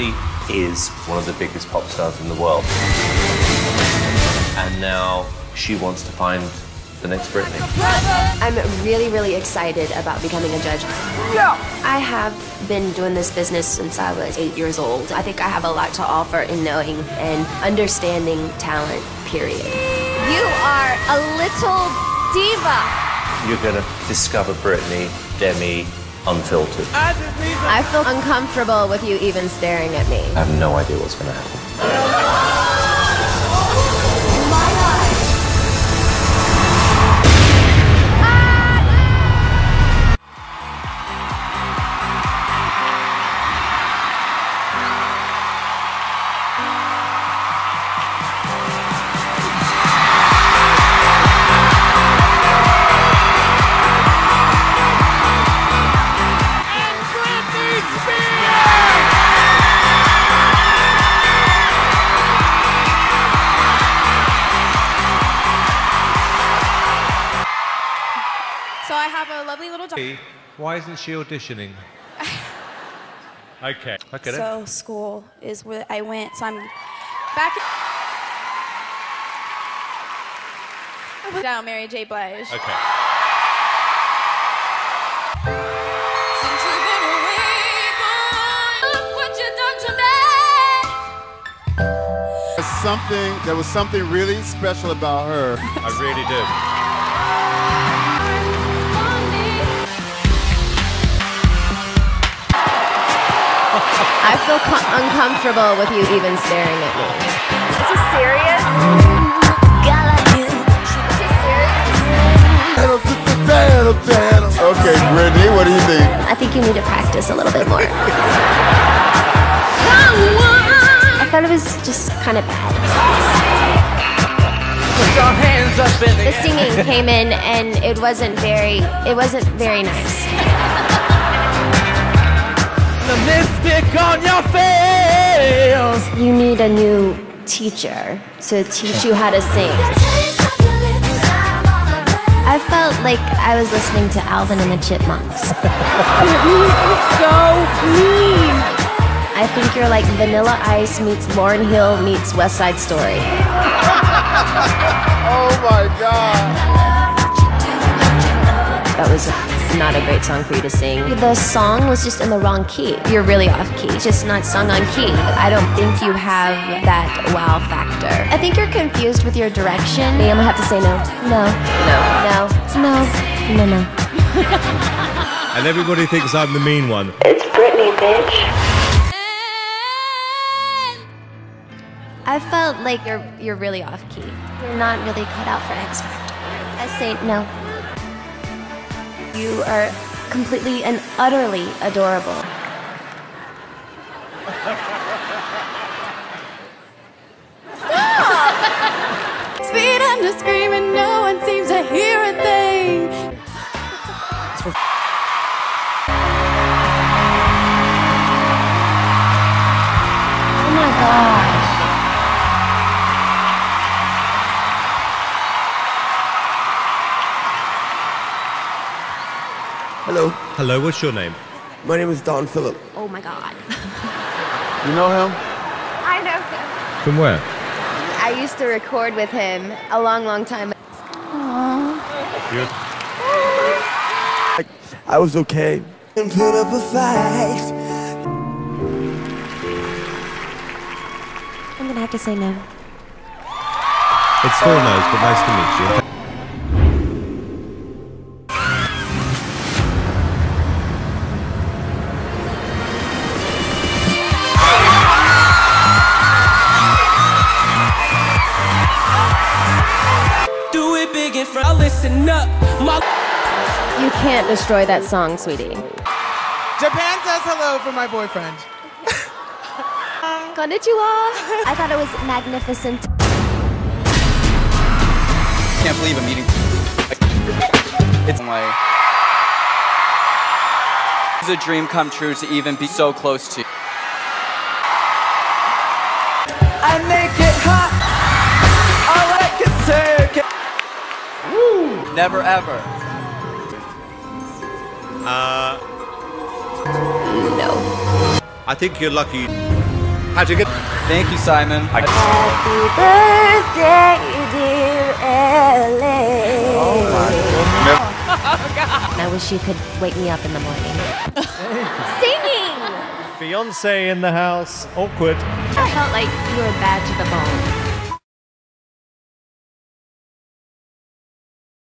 Britney is one of the biggest pop stars in the world. And now she wants to find the next Britney. I'm really, really excited about becoming a judge. I have been doing this business since I was eight years old. I think I have a lot to offer in knowing and understanding talent, period. You are a little diva. You're gonna discover Britney, Demi, unfiltered. I feel uncomfortable with you even staring at me. I have no idea what's gonna happen. So I have a lovely little dog. Why isn't she auditioning? okay, I get it. So school is where I went. So I'm back. I was down Mary J. Blige. Okay. Since you've been away, boy, look what you done to me. Something there was something really special about her. I really do. I feel co- uncomfortable with you even staring at me. Is he serious? Okay, Britney, what do you think? I think you need to practice a little bit more. I thought it was just kind of bad. The singing came in and it wasn't very it wasn't very nice. Lipstick on your face. You need a new teacher to teach you how to sing. I felt like I was listening to Alvin and the Chipmunks. so mean. I think you're like Vanilla Ice meets Lauryn Hill meets West Side Story. Oh my god. That was not a great song for you to sing. The song was just in the wrong key. You're really off key. Just not sung on key. I don't think you have that wow factor. I think you're confused with your direction. Me, I'm gonna have to say no. No. No. No. No. No, no. And everybody thinks I'm the mean one. It's Britney, bitch. I felt like you're you're really off key. You're not really cut out for X Factor. I say no. You are completely and utterly adorable. Speed under screaming, no one seems to hear a thing. Oh my gosh. Hello, Hello, what's your name? my name is Don Philip. Oh my god. You know him? I know him. From where? I used to record with him a long, long time. You're, I was okay. And put up a fight. I'm gonna have to say no. it's four no's, but nice to meet you. Listen up. My You can't destroy that song, sweetie. Japan says hello for my boyfriend. Konnichiwa. I thought it was magnificent. can't believe I'm eating. It's my. It's a dream come true to even be so close to. I Never ever. Uh, No. I think you're lucky. How'd you get? Thank you, Simon. I, Happy birthday, dear LA. I wish you could wake me up in the morning. Singing! Beyonce in the house. Awkward. I felt like you were bad to the bone.